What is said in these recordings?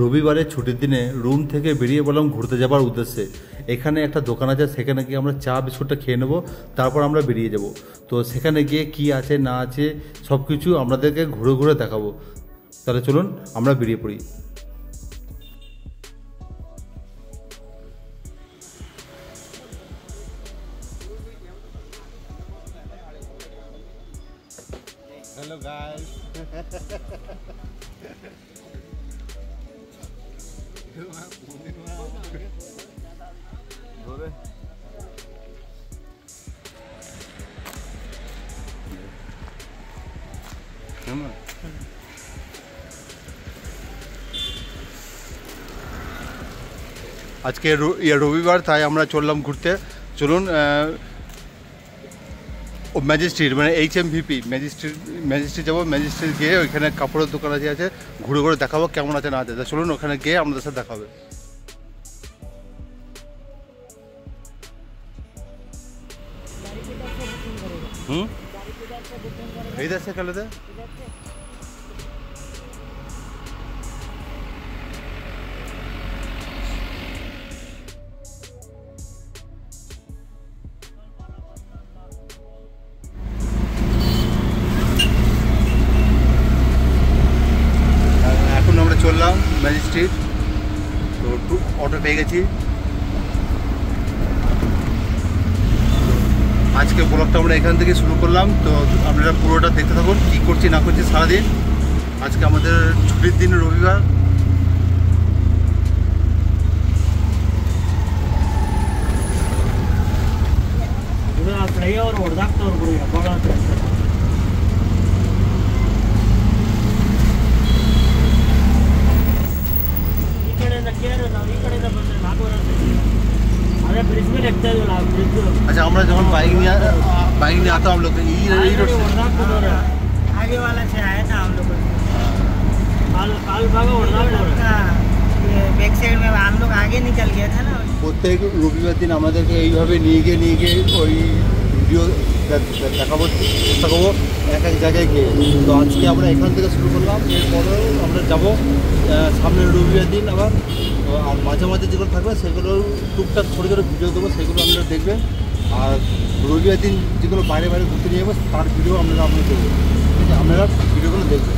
রবিবারে ছুটির দিনে রুম থেকে বেরিয়ে বললাম ঘুরতে যাবার উদ্দেশ্যে। এখানে একটা দোকান আছে, সেখানে গিয়ে আমরা চা, বিস্কুটটা খেয়ে নেব, তারপর আমরা বেরিয়ে যাব। তো সেখানে গিয়ে কি আছে, না আছে সব কিছু আপনাদেরকে ঘুরে ঘুরে দেখাবো। তাহলে চলুন, আমরা বেরিয়ে পড়ি। Hello, guys. ধরে কেমন আজকে র- ইয়ে রবিবার তাই আমরা চললাম ঘুরতে। চলুন আহ, ও ম্যাজিস্ট্রেট মানে H M VP magistrate magistrate যাব, ম্যাজিস্ট্রেট গিয়ে ওইখানে কাপড়ের দোকান আছে আছে, ঘুরে ঘুরে দেখাবো কেমন আছে না আছে। চলুন ওখানে গিয়ে আমাদের সাথে দেখাবে হুম? এই দেশে খেলে দে গেছি। আজকে ব্লগটা আমরা এখান থেকে শুরু করলাম। তো আপনারা পুরোটা দেখতে থাকুন, কী করছি, না করছি সারাদিন। আজকে আমাদের ছুটির দিন রবিবার। ಗುರು अच्छा हमारा जो बाइक नहीं बाइक नहीं आता हम लोग आगे वाला से आया था हम लोग बैक साइड में हम लोग आगे निकल गया था ना. प्रत्येक রবিবার दिन আমাদেরকে এইভাবে নিয়ে গিয়ে নিয়ে গিয়ে ওই ভিডিও দেখাবো, চেষ্টা করব এক এক জায়গায় গিয়ে। তো আজকে আমরা এখান থেকে শুরু করলাম, এরপরেও আমরা যাব সামনের রবিবার দিন আবার। আর মাঝে মাঝে যেগুলো থাকবে, সেগুলো টুকটাক ছোটো ছোটো ভিডিও দেবো, সেগুলো আপনারা দেখবেন। আর রবিবার দিন যেগুলো বাইরে বাইরে ঘুরতে নিয়ে যাব, তার ভিডিও আপনারা আপনারা দেবো ঠিক আছে, আপনারা ভিডিওগুলো দেখবেন।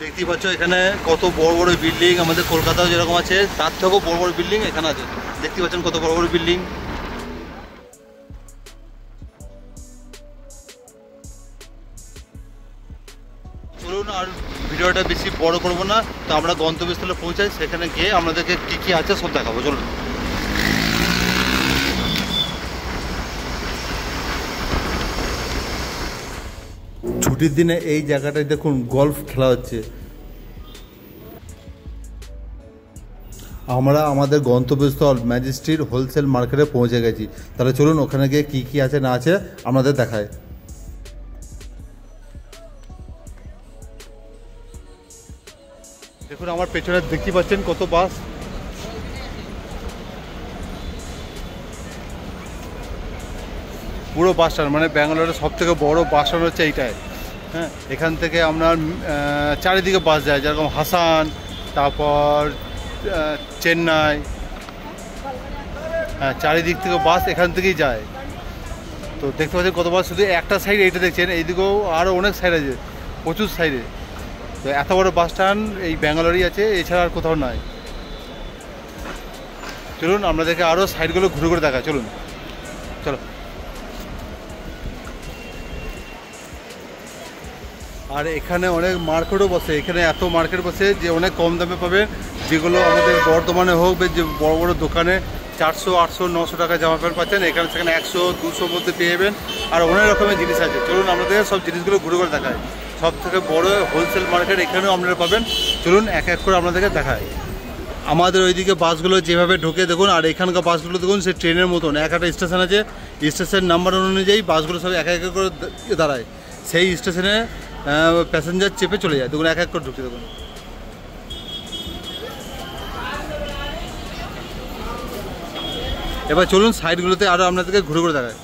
দেখতেই পাচ্ছ, এখানে কত বড় বড় বিল্ডিং আমাদের কলকাতাও যেরকম আছে, তার থেকেও বড় বড় বিল্ডিং এখানে আছে। দেখতে পাচ্ছেন কত বড় বড় বিল্ডিং চলুন আর ভিডিওটা বেশি বড় করব না, তো আমরা গন্তব্যস্থলে পৌঁছাই, সেখানে গিয়ে আমাদেরকে কী কী আছে সব দেখাবো, চলুন। ছুটির দিনে এই জায়গাটায় দেখুন গল্ফ খেলা হচ্ছে। আমরা আমাদের গন্তব্যস্থল ম্যাজিস্ট্রেট হোলসেল মার্কেটে পৌঁছে গেছি। তাহলে চলুন ওখানে গিয়ে কী কী আছে না আছে আপনাদের দেখায়। দেখুন, আমার পেছনে দেখতে পাচ্ছেন কত বাস। পুরো বাস মানে ব্যাঙ্গালোরের সব থেকে বড় বাস হচ্ছে এইটাই। হ্যাঁ এখান থেকে আপনার চারিদিকে বাস যায়, যেরকম হাসান, তারপর চেন্নাই। হ্যাঁ চারিদিক থেকে বাস এখান থেকেই যায়। তো দেখতে পাচ্ছেন কত বাস শুধু একটা সাইড এইটা দেখছেন, এইদিকেও আরও অনেক সাইড আছে, প্রচুর সাইডে তো এত বড় বাস স্ট্যান্ড এই ব্যাঙ্গালোরই আছে, এছাড়া আর কোথাও নাই। চলুন আপনাদেরকে আরও সাইডগুলো ঘুরে ঘুরে দেখা চলুন। চলো। আর এখানে অনেক মার্কেটও বসে, এখানে এত মার্কেট বসে যে অনেক কম দামে পাবে, যেগুলো আমাদের বর্ধমানে হোক যে বড় বড় দোকানে চারশো, আটশো, নশো টাকা জামা প্যান্ট পাচ্ছেন, এখানে সেখানে একশো দুশোর মধ্যে পেয়ে যাবেন। আর অনেক রকমের জিনিস আছে। চলুন আমাদের সব জিনিসগুলো ঘুরে ঘুরে দেখায় সব থেকে বড় হোলসেল মার্কেট এখানেও আপনারা পাবেন। চলুন এক এক করে আপনাদেরকে দেখায় আমাদের ওইদিকে বাসগুলো যেভাবে ঢোকে, দেখুন, আর এখানকার বাসগুলো, দেখুন সে ট্রেনের মতন। এক একটা স্টেশন আছে। স্টেশন নাম্বার অনুযায়ী বাসগুলো সব এক এক করে দাঁড়ায়। সেই স্টেশনে প্যাসেঞ্জার চেপে চলে যায়। দেখুন, এক এক করে ঢুকছে, দেখুন। এবার চলুন সাইডগুলোতে আরও আপনাদেরকে ঘুরে ঘুরে দেখায়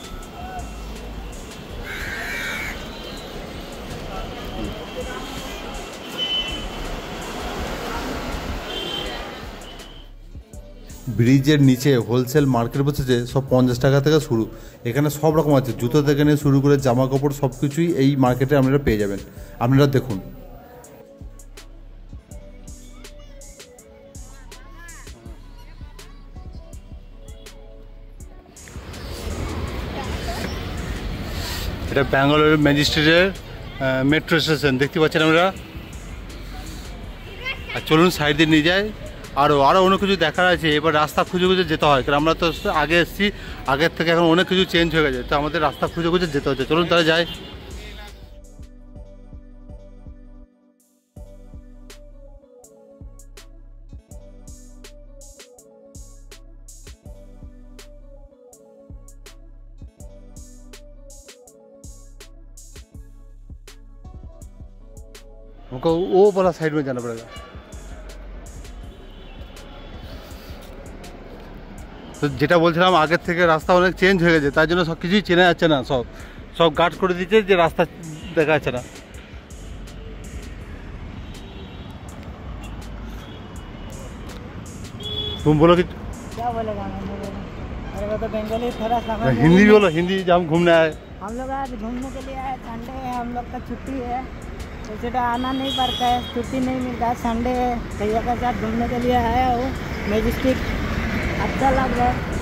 ব্রিজের নিচে হোলসেল মার্কেট বসেছে সব পঞ্চাশ টাকা থেকে শুরু। এখানে সব রকম আছে, জুতো থেকে নিয়ে শুরু করে জামা কাপড় সব কিছুই এই মার্কেটে আপনারা পেয়ে যাবেন। আপনারা দেখুন। এটা ব্যাঙ্গালোর ম্যাজিস্ট্রেটের মেট্রো স্টেশন দেখতে পাচ্ছেন আমরা আর চলুন সাইডে নিয়ে যাই। আরও আরও অনেক কিছু দেখার আছে এবার রাস্তা খুঁজে খুঁজে যেতে হয় কারণ আমরা তো আগে এসেছি আগের থেকে এখন অনেক কিছু চেঞ্জ হয়ে গেছে তো আমাদের রাস্তা খুঁজে খুঁজে যেতে হচ্ছে চলুন তাহলে যাই हमको वो वाला साइड में जाना पड़ेगा তো যেটা বলছিলাম আগের থেকে রাস্তা অনেক চেঞ্জ হয়ে গেছে তার জন্য সব কিছুই চেনা যাচ্ছে না সব সব গার্ড করে দিচ্ছে যে রাস্তা দেখা যাচ্ছে না तुम बोलो कि क्या बोलेगा मैं नहीं बोलूं। अरे वो तो बंगाली थोड़ा समझ हिंदी भी बोलो हिंदी जब हम घूमने आए हम लोग आज घूमने के लिए आए संडे है हम लोग का छुट्टी है वैसे तो आना नहीं पड़ता है छुट्टी नहीं मिलता है संडे है भैया के साथ घूमने के लिए आया हूँ मैजिस्टिक अच्छा लग रहा है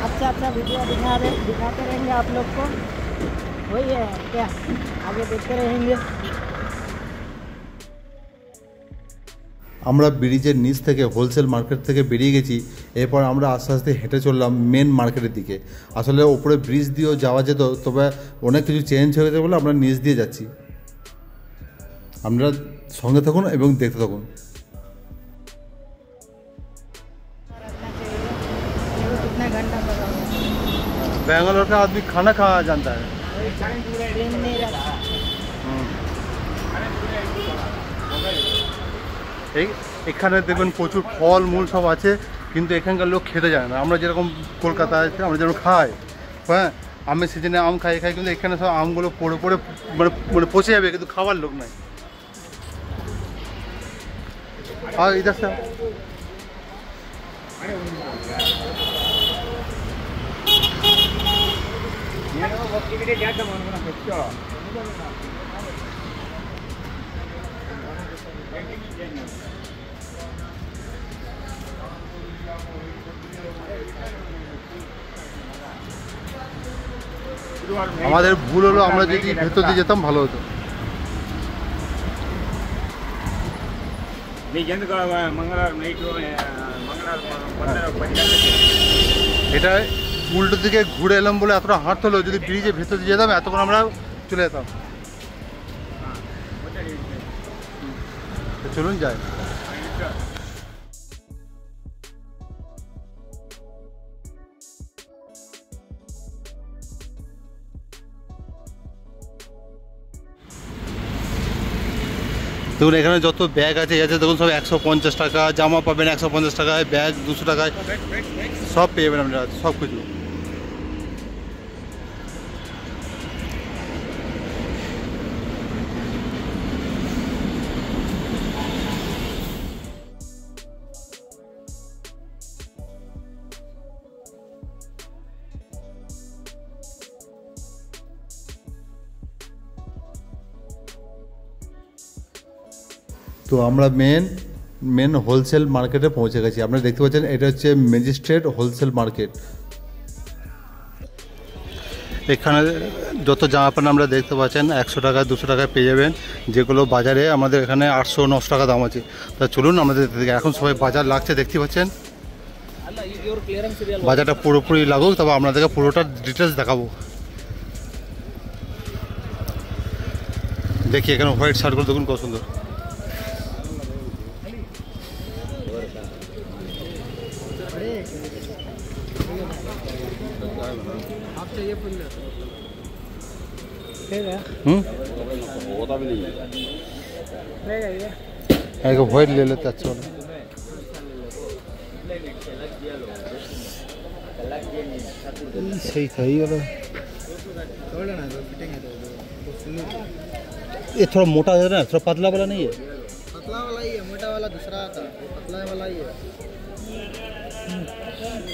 अच्छा अच्छा वीडियो दिखा रहे दिखाते रहेंगे आप लोग को वही है क्या आगे देखते रहेंगे আমরা ব্রিজের নিচ থেকে হোলসেল মার্কেট থেকে বেরিয়ে গেছি এরপর আমরা আস্তে আস্তে হেঁটে চললাম মেন মার্কেটের দিকে আসলে ওপরে ব্রিজ দিয়েও যাওয়া যেত তবে অনেক কিছু চেঞ্জ হয়ে গেছে বলে আমরা নিচ দিয়ে যাচ্ছি আমরা সঙ্গে থাকুন এবং দেখতে থাকুন बैंगलोर का आदमी खाना कहाँ जानता है ट्रेन नहीं रहता এই এখানে দেখবেন প্রচুর ফল মূল সব আছে কিন্তু এখানকার লোক খেতে যায় না আমরা যেরকম কলকাতায় আছে আমরা যেরকম খাই হ্যাঁ আমের সিজনে আম খাই খাই কিন্তু এখানে সব আমগুলো পড়ে পড়ে মানে মানে পচে যাবে কিন্তু খাবার লোক নাই আর ইধার সা আমাদের ভুল হলো আমরা যদি ভেতর দিয়ে যেতাম ভালো হতো మీకు ఎందుకు ఆ, మంగళవారం నైట్ మంగళవారం పొద్దున పది గంటలకి এটা উল্টো দিকে ঘুরে এলাম বলে এতটা হাঁটতে হলো, যদি ব্রিজের ভেতর দিয়ে যেতাম, এতক্ষণ আমরা চলে যেতাম। তো চলুন যাই। দেখুন, এখানে যত ব্যাগ আছে আছে, দেখুন, সব একশো পঞ্চাশ টাকা, জামা পাবেন একশো পঞ্চাশ টাকায় ব্যাগ দুশো টাকায়, সব পেয়ে যাবেন আপনারা সব কিছু তো আমরা মেন মেন হোলসেল মার্কেটে পৌঁছে গেছি। আপনারা দেখতে পাচ্ছেন, এটা হচ্ছে ম্যাজিস্ট্রেট হোলসেল মার্কেট এখানে যত জামা প্যান্ট আমরা দেখতে পাচ্ছেন, একশো টাকা, দুশো টাকায় পেয়ে যাবেন। যেগুলো বাজারে আমাদের এখানে আটশো, নশো টাকা দাম আছে। তা চলুন, আমাদের এখন সবাই বাজার লাগছে, দেখতে পাচ্ছেন? বাজারটা পুরোপুরি লাগুক তবে আপনাদেরকে পুরোটা ডিটেলস দেখাবো। দেখি, এখানে হোয়াইট শার্টগুলো দেখুন, কত সুন্দর। হুম एक व्हाइट ले लेते अच्छा वाला सही था ये वाला। ये थोड़ा मोटा है ना थोड़ा पतला वाला नहीं है? पतला वाला ही है मोटा वाला दूसरा आता पतला वाला ही है।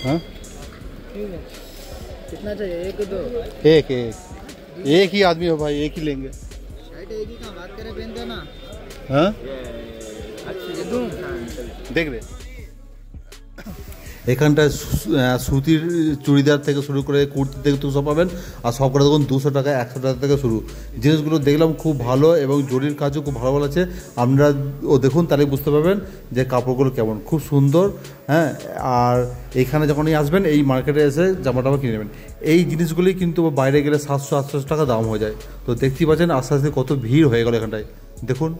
हाँ? ठीक है। कितना चाहिए? एक दो। एक एक। एक ही आदमी हो भाई एक ही लेंगे। एक ही बात करें पहन देना हाँ? देख रहे এখানটায় সুতির চুড়িদার থেকে শুরু করে কুর্তি থেকে তো সব পাবেন। আর সব করে দেখুন, দুশো টাকা, একশো টাকা থেকে শুরু। জিনিসগুলো দেখলাম খুব ভালো এবং জরির কাজও খুব ভালো ভালো আছে আপনারা ও দেখুন তাহলে বুঝতে পারবেন যে কাপড়গুলো কেমন। খুব সুন্দর হ্যাঁ? আর এখানে যখনই আসবেন, এই মার্কেটে এসে জামা টামা কিনে নেবেন। এই জিনিসগুলি কিন্তু বাইরে গেলে সাতশো আটশো টাকা দাম হয়ে যায়। তো দেখতেই পাচ্ছেন, আস্তে আস্তে কত ভিড় হয়ে গেল এখানটায়। দেখুন।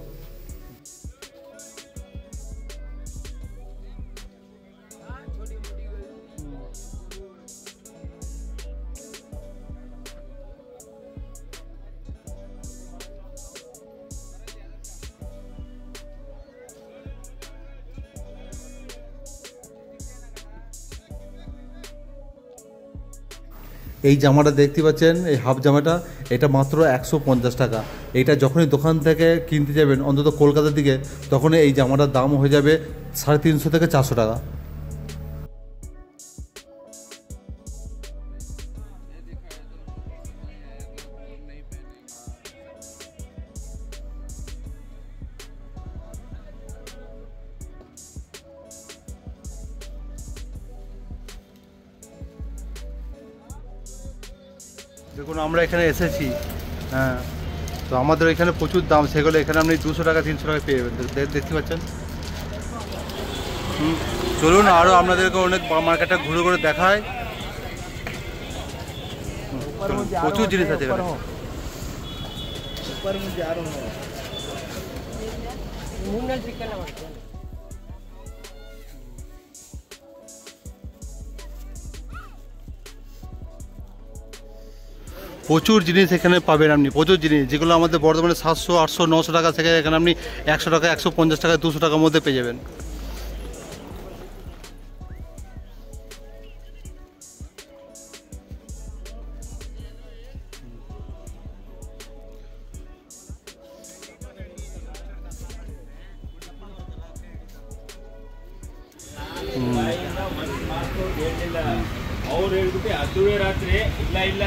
এই জামাটা দেখতে পাচ্ছেন, এই হাফ জামাটা, এটা মাত্র একশো পঞ্চাশ টাকা। এটা যখনই দোকান থেকে কিনতে যাবেন, অন্তত কলকাতার দিকে তখন এই জামাটার দাম হয়ে যাবে সাড়ে তিনশো থেকে চারশো টাকা। এখানে এসেছি হ্যাঁ তো আমাদের এখানে প্রচুর দাম সেগুলো এখানে আপনি দুশো টাকা তিনশো টাকা পেয়ে যাবেন দে- দেখতে পাচ্ছেন হুম, চলুন আরও আপনাদেরকে অনেক মার্কেটটা ঘুরে ঘুরে দেখায় হুম, চলুন, প্রচুর জিনিস আছে এখানে ऊपर मुझे প্রচুর জিনিস এখানে পাবেন আপনি প্রচুর জিনিস যেগুলো আমাদের বর্তমানে সাতশো আটশো নশো টাকা থেকে এখানে আপনি একশো টাকা একশো পঞ্চাশ টাকা দুশো টাকার মধ্যে পেয়ে যাবেন ಅವ್ರು ಹೇಳ್ಬಿಟ್ಟು ಹತ್ತುವೆ ರಾತ್ರಿ ಇಲ್ಲ ಇಲ್ಲ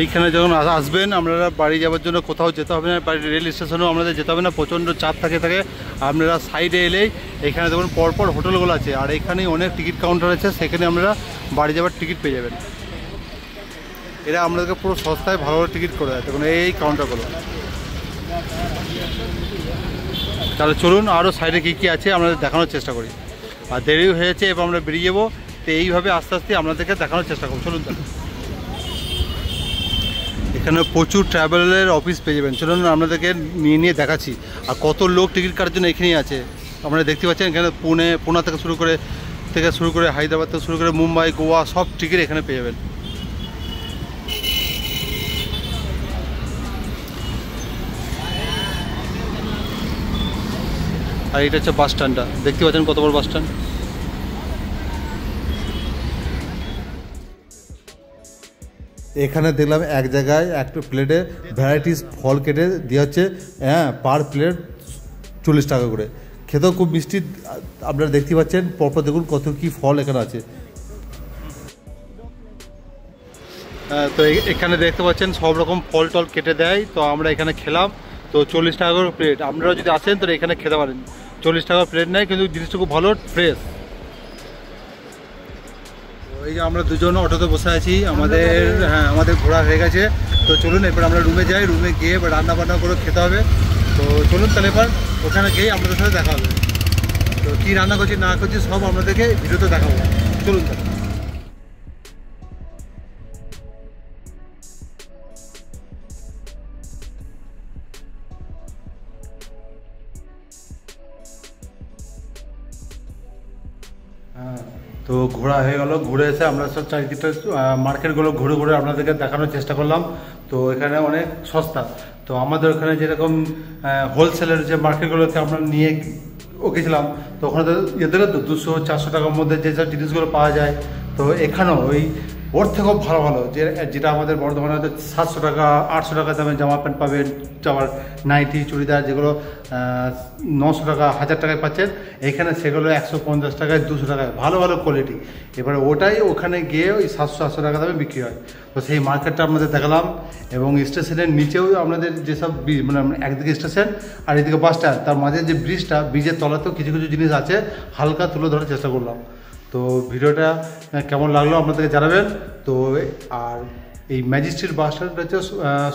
এইখানে যখন আসবেন, আপনারা বাড়ি যাওয়ার জন্য কোথাও যেতে হবে না বাড়ি রেল স্টেশনেও আপনাদের যেতে হবে না, প্রচণ্ড চাপ থাকে থাকে। আপনারা সাইডে এলেই এখানে দেখুন পরপর হোটেলগুলো আছে, আর এখানেই অনেক টিকিট কাউন্টার আছে, সেখানে আপনারা বাড়ি যাওয়ার টিকিট পেয়ে যাবেন। এরা আপনাদেরকে পুরো সস্তায় ভালো ভালো টিকিট করে দেয়, দেখুন এই কাউন্টারগুলো তাহলে চলুন আরও সাইডে কী কী আছে আপনাদের দেখানোর চেষ্টা করি। আর দেরি হয়েছে এবার আমরা বেরিয়ে যাব, তো এইভাবে আস্তে আস্তে আপনাদেরকে দেখানোর চেষ্টা করব। চলুন তাহলে। এখানে প্রচুর ট্রাভেলের অফিস পেয়ে যাবেন। চলুন আপনাদেরকে নিয়ে নিয়ে দেখাচ্ছি। আর কত লোক টিকিট কাটার জন্য এখানেই আছে। আপনারা দেখতে পাচ্ছেন এখানে পুনে, পুনা থেকে শুরু করে, থেকে শুরু করে হায়দ্রাবাদ থেকে শুরু করে মুম্বাই, গোয়া সব টিকিট এখানে পেয়ে যাবেন। আর এটা হচ্ছে বাস স্ট্যান্ডটা দেখতে পাচ্ছেন কত বড় বাস স্ট্যান্ড এখানে দেখলাম এক জায়গায় একটা প্লেটে ভ্যারাইটিস ফল কেটে দেওয়া হচ্ছে হ্যাঁ পার প্লেট চল্লিশ টাকা করে। খেতেও খুব মিষ্টি, আপনারা দেখতে পাচ্ছেন, পরপর দেখুন কত কি ফল এখানে আছে। তো এখানে দেখতে পাচ্ছেন সব রকম ফল টল কেটে দেয়, তো আমরা এখানে খেলাম, তো চল্লিশ টাকা করে প্লেট আপনারা যদি আসেন তো এখানে খেতে পারেন। চল্লিশ টাকা প্লেট নেয়, কিন্তু জিনিসটা খুব ভালো ফ্রেশ এই যে আমরা দুজন অটোতে বসে আছি আমাদের হ্যাঁ আমাদের ঘোরা হয়ে গেছে। তো চলুন এবার আমরা রুমে যাই রুমে গিয়ে এবার রান্না বান্না করে খেতে হবে। তো চলুন তাহলে এবার ওখানে গিয়ে আপনাদের সাথে দেখা হবে। তো কী রান্না করছি না করছি সব আপনাদেরকে ভিডিওতে দেখাবো। চলুন তাহলে। তো ঘোরা হয়ে গেল, ঘুরে এসে আমরা সব চারিদিকটা মার্কেটগুলো ঘুরে ঘুরে আপনাদেরকে দেখানোর চেষ্টা করলাম। তো এখানে অনেক সস্তা। তো আমাদের ওখানে যেরকম হোলসেলের যে মার্কেটগুলোতে আমরা নিয়ে ওকেছিলাম তো ওখানে তো এদেরও তো দুশো চারশো টাকার মধ্যে যেসব জিনিসগুলো পাওয়া যায়, তো এখানেও ওই ওর থেকেও ভালো ভালো। যে, যেটা আমাদের বর্ধমানে হয়তো সাতশো টাকা, আটশো টাকা দামে জামা প্যান্ট পাবেন আবার নাইটি, চুড়িদার যেগুলো নশো টাকা, হাজার টাকায় পাচ্ছেন, এখানে সেগুলো একশো পঞ্চাশ টাকায়, দুশো টাকায়, ভালো ভালো কোয়ালিটি এবারে ওটাই ওখানে গিয়ে ওই সাতশো, আটশো টাকা দামে বিক্রি হয়। তো সেই মার্কেটটা আপনাদের দেখালাম, এবং স্টেশনের নিচেও আপনাদের যেসব মানে একদিকে স্টেশন আর এদিকে বাস স্ট্যান্ড তার মাঝে যে ব্রিজটা ব্রিজের তলাতেও কিছু কিছু জিনিস আছে, হালকা তুলে ধরার চেষ্টা করলাম। তো ভিডিওটা কেমন লাগল আপনাদেরকে জানাবেন। তো, আর এই ম্যাজিস্ট্রেট বাস স্ট্যান্ডটা হচ্ছে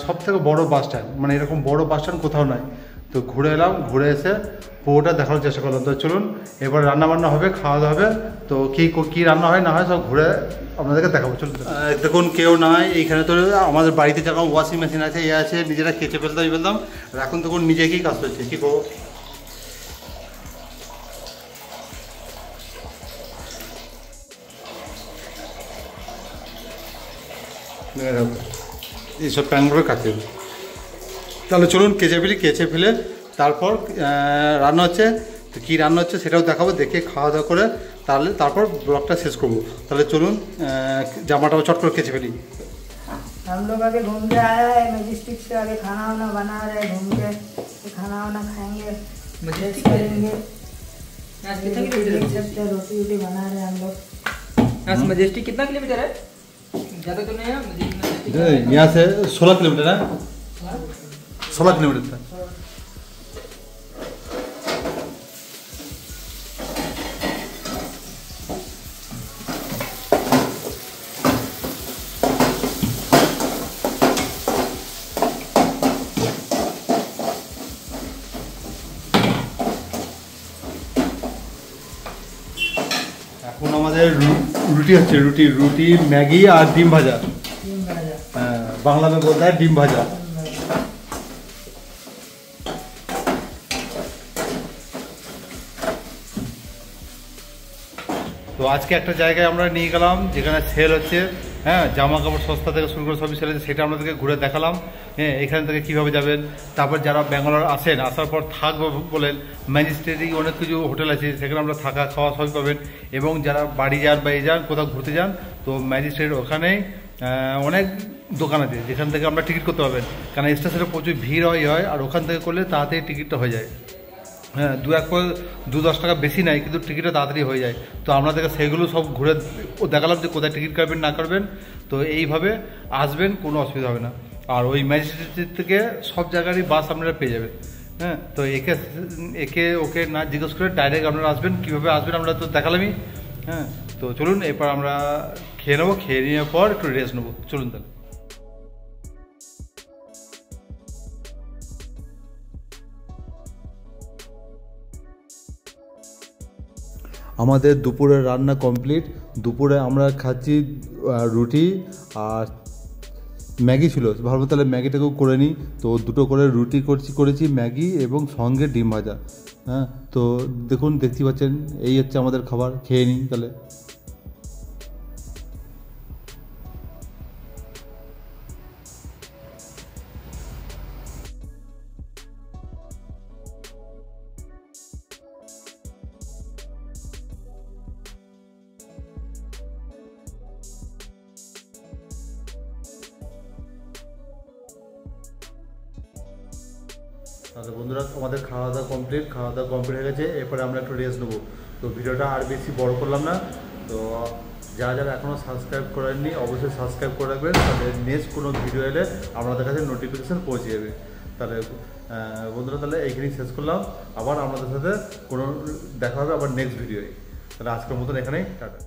সব থেকে বড়ো বাস স্ট্যান্ড। মানে এরকম বড় বাস স্ট্যান্ড কোথাও নাই। তো ঘুরে এলাম, ঘুরে এসে পুরোটা দেখানোর চেষ্টা করলাম। তো চলুন, এবার রান্না বান্না হবে, খাওয়া দাওয়া হবে। তো কী কী রান্না হয়, না হয় সব ঘুরে আপনাদেরকে দেখাবো। চলুন। দেখুন, কেউ নাই। এইখানে তো আমাদের বাড়িতে যখন ওয়াশিং মেশিন আছে, এ আছে, নিজেরা কেচে ফেলতাম ফেলতাম। আর এখন তখন নিজেকেই কাজ করছে, কী করব? এইসব প্যানগুলো কাটতে হবে তাহলে চলুন কেচে ফেলি কেচে ফেলে তারপর আহ, রান্না হচ্ছে তো কী রান্না হচ্ছে সেটাও দেখাবো দেখে খাওয়া দাওয়া করে তাহলে তারপর ব্লগটা শেষ করবো তাহলে চলুন আহ, জামাটাও চট করে কেচে ফেলি हम लोग अभी घूम के आया है मैजिस्टिक से अभी खाना वाना बना रहे हैं घूम के फिर खाना वाना खाएंगे रेस्ट करेंगे रोटी देख सकते हैं रोटी वोटी बना रहे हैं हम लोग यहाँ से मजेस्टिक कितना किलोमीटर है ज़्यादा तो नहीं है यहाँ से सोलह किलोमीटर है। सोलह किलोमीटर। था আমাদের রুটি হচ্ছে রুটি রুটি ম্যাগি আর ডিম ভাজা। হ্যাঁ বাংলা মে বলতে ডিম ভাজা। তো আজকে একটা জায়গায় আমরা নিয়ে গেলাম যেখানে সেল হচ্ছে হ্যাঁ জামা কাপড় সস্তা থেকে শুরু করে সবই সেল সেটা আপনাদেরকে ঘুরে দেখালাম। হ্যাঁ এখান থেকে কীভাবে যাবেন, তারপর যারা ব্যাঙ্গালোর আসেন, আসার পর থাকব বলেন ম্যাজিস্ট্রেটই অনেক কিছু হোটেল আছে, সেখানে আমরা থাকা খাওয়া সবই পাবেন। এবং যারা বাড়ি যান বা এই যান, কোথাও ঘুরতে যান, তো ম্যাজিস্ট্রেট ওখানেই অনেক দোকান আছে, যেখান থেকে আমরা টিকিট করতে পারবেন। কারণ স্টেশনে প্রচুর ভিড় হয়, আর ওখান থেকে করলে তাড়াতাড়ি টিকিটটা হয়ে যায়। হ্যাঁ দু এক করে দু দশ টাকা বেশি নেয়, কিন্তু টিকিটটা তাড়াতাড়ি হয়ে যায়। তো আপনাদেরকে সেগুলো সব ঘুরে দেখালাম যে কোথায় টিকিট কাটবেন, না করবেন তো এইভাবে আসবেন, কোনো অসুবিধা হবে না। আর ওই ম্যাজিস্ট্রেট থেকে সব জায়গারই বাস আপনারা পেয়ে যাবেন। হ্যাঁ তো একে একে, ওকে না জিজ্ঞেস করে ডাইরেক্ট আপনারা আসবেন, কীভাবে আসবেন আমরা তো দেখালামই। হ্যাঁ তো চলুন, এরপর আমরা খেয়ে নেব, খেয়ে নেওয়ার পর একটু রেস্ট নেব। চলুন তাহলে। আমাদের দুপুরের রান্না কমপ্লিট দুপুরে আমরা খাচ্ছি রুটি আর ম্যাগি ছিল। ভালো তাহলে ম্যাগিটাকেও করে নিই। তো দুটো করে রুটি করছি, করেছি ম্যাগি এবং সঙ্গে ডিম ভাজা। হ্যাঁ তো দেখুন দেখতে পাচ্ছেন, এই হচ্ছে আমাদের খাবার। খেয়ে নিই তাহলে। তাহলে বন্ধুরা আমাদের খাওয়া দাওয়া কমপ্লিট খাওয়া দাওয়া কমপ্লিট হয়ে গেছে, এরপরে আমরা একটু রেস্ট নেব। তো ভিডিওটা আর বেশি বড় করলাম না। তো যারা যারা এখনও সাবস্ক্রাইব করেননি, অবশ্যই সাবস্ক্রাইব করে রাখবেন, তাহলে নেক্সট কোনো ভিডিও এলে আপনাদের কাছে নোটিফিকেশান পৌঁছে যাবে। তাহলে বন্ধুরা, তাহলে এইখানেই শেষ করলাম। আবার আপনাদের সাথে কোনো, দেখা হবে আবার নেক্সট ভিডিওয়ে তাহলে আজকের মতন এখানেই, টাটা।